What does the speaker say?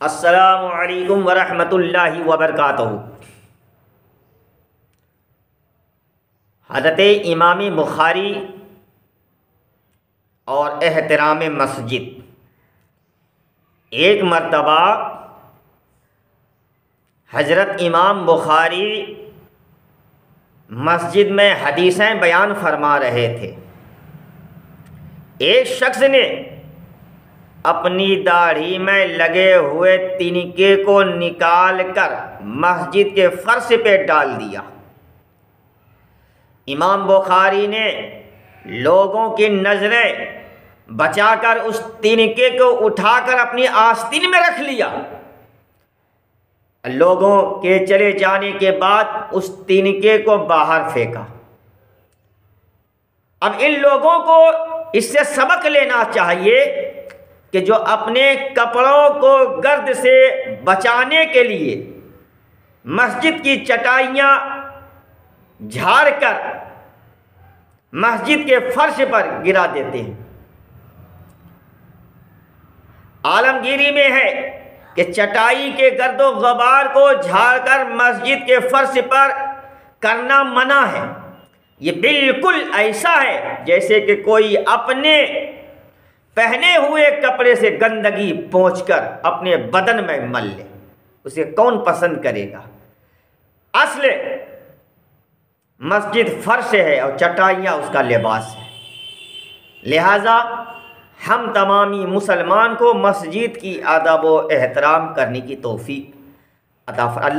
असलकम वरहमतुल्लाहि वबरकातुहू। हज़रत इमाम बुखारी और एहतराम मस्जिद। एक मरतबा हज़रत इमाम बुखारी मस्जिद में हदीसें बयान फरमा रहे थे। एक शख्स ने अपनी दाढ़ी में लगे हुए तिनके को निकाल कर मस्जिद के फर्श पे डाल दिया। इमाम बुखारी ने लोगों की नज़रें बचाकर उस तिनके को उठाकर अपनी आस्तीन में रख लिया। लोगों के चले जाने के बाद उस तिनके को बाहर फेंका। अब इन लोगों को इससे सबक लेना चाहिए कि जो अपने कपड़ों को गर्द से बचाने के लिए मस्जिद की चटाइयाँ झाड़ कर मस्जिद के फर्श पर गिरा देते हैं। आलमगीरी में है कि चटाई के गर्दो गबार को झाड़कर मस्जिद के फर्श पर करना मना है। ये बिल्कुल ऐसा है जैसे कि कोई अपने पहने हुए कपड़े से गंदगी पहुंचकर अपने बदन में मल ले। उसे कौन पसंद करेगा? असल मस्जिद फर्श है और चटाइयाँ उसका लिबास है। लिहाजा हम तमामी मुसलमान को मस्जिद की अदब व एहतराम करने की तोफ़ी अता अल्लाह